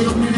Dios mío.